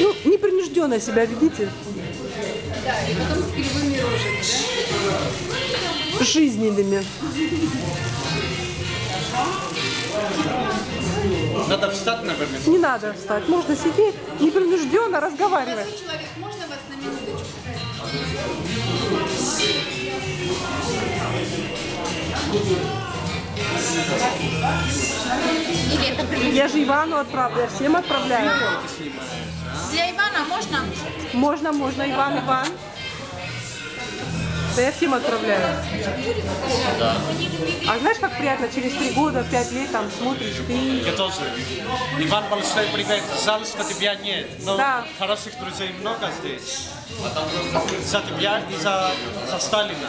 Ну, непринужденно себя ведите. Да, и потом с кривыми рожами, да? Жизненными. Надо встать, наверное. Не надо встать. Можно сидеть, непринужденно разговаривать. Молодой человек, можно вас на минуточку? Или это принуждение? Я же Ивану отправлю, я всем отправляю. Для Ивана можно? Можно, можно, Иван, Иван. Да я всем отправляю. А знаешь, как приятно через три года, пять лет там смотришь, ты Я тоже. Иван большой привет. Жаль, что тебя нет. Но Да. хороших друзей много здесь. За тебя и за, за Сталина.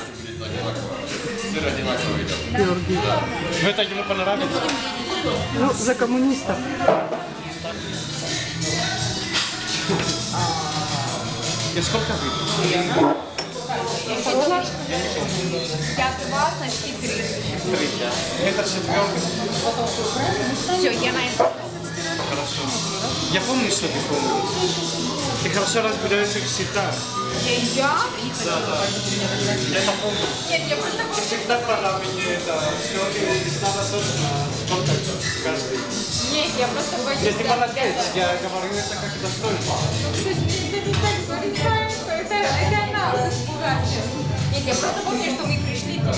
Георгий. Но это ему понравится. Ну, за коммунистов. И сколько вы? Я два, значит, и три. Три, да. Это четвертый. Все, я на это. Хорошо. Я помню, что ты помнишь. Ты хорошо разбираешься в счетах. Я? Да, да. Я это помню. Нет, я просто Ты всегда брала мне это все, ты знала точно, я просто боюсь. Если да, ребята. я говорю это как достойно. Это не так зарезается, это, это она испугаться. Нет, я просто помню, что мы пришли, там,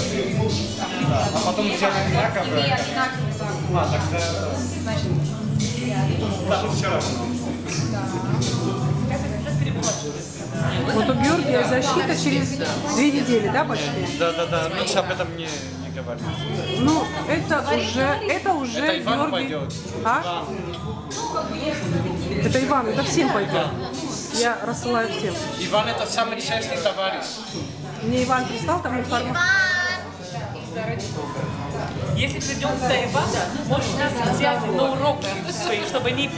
А потом взяли одинаковые. Две одинаковые, да. А, тогда Значит, даже все равно. Вот у Георгия защита через две недели, да, почти? Да, да, да. Лучше об этом не, не говорить. Ну, это уже, это уже Это Иван Георгий. пойдет. А? Это Иван, это всем пойдет. Я рассылаю всем. Иван это самый честный товарищ. Мне Иван прислал там информацию. Если придем в Тайвань, можешь нас взять на уроки свои, чтобы не,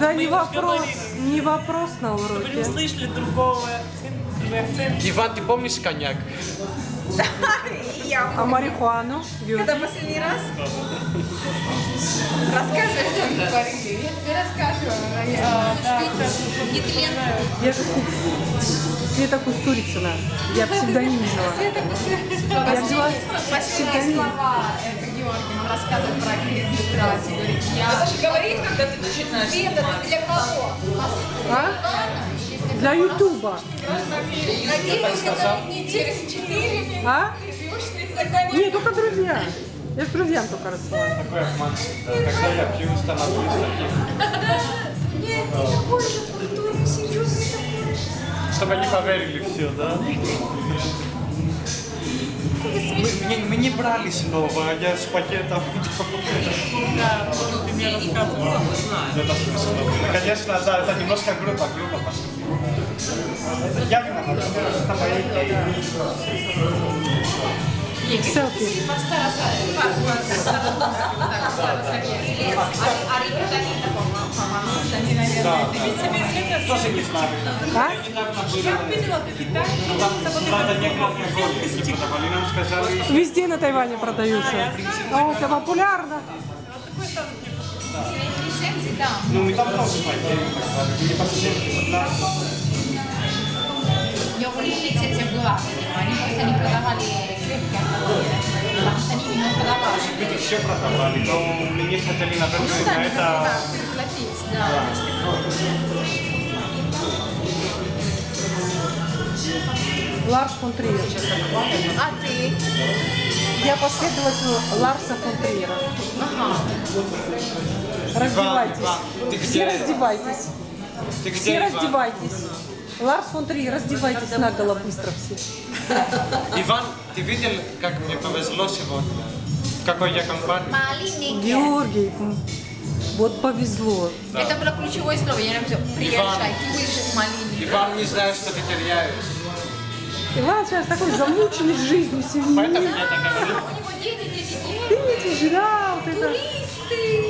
Да не вопрос, говорили. не вопрос на чтобы не уроке. услышали другого акцента, другой акцент. Иван, ты помнишь коньяк? Я. А марихуану? Когда последний раз? Рассказывай, что мы говорили. Я тебе рассказывала. Нетленную. Света Кустурицына. Я псевдоним взяла. Я взяла Последние псевдоним. слова это Георгий нам рассказывал про регистрацию. Говорит, я... Это же говорит, когда ты начинаешь. Света, ты для кого? А? Для Ютуба. Надеюсь, это не через четыре А? Нет, только друзья. Я же друзьям только рассылаю. Такой обман всегда. Когда я пью, становлюсь таким. Нет, ты такой же культурный, серьезный такой. Чтобы они поверили все, да? Мы, не брали снова, я с пакетом. Да, вот ты мне рассказывал. Это. Ну, Конечно, да, это немножко грубо поступило. Это я виноват, это мои. Селфи. А? Сказали, Везде на Тайване продаются. А это популярно. ну мы там тоже. Я у них лицензия была, они просто не продавали крепкие алкоголи, потому что они не продавали. Люди все продавали, но мы не хотели, наверное, Ну на не это... переплатить, да. Ларс фон Триер. А ты? Я последователь Ларса фон Триера. Ага. Раздевайтесь. Иван, ты где? Все раздевайтесь. Ты Все Иван? раздевайтесь. Ларс фон Триер, раздевайтесь наголо быстро все. Иван, ты видел, как мне повезло сегодня? В какой я компании? Маленький. Георгий, вот повезло. Это было ключевое слово, я написала, приезжай, ты будешь малине. Иван не знает, что ты теряешь. Иван сейчас такой замученный жизнью Поэтому семьи. я так говорю. У него дети, дети, дети, жрал, вот это. туристы.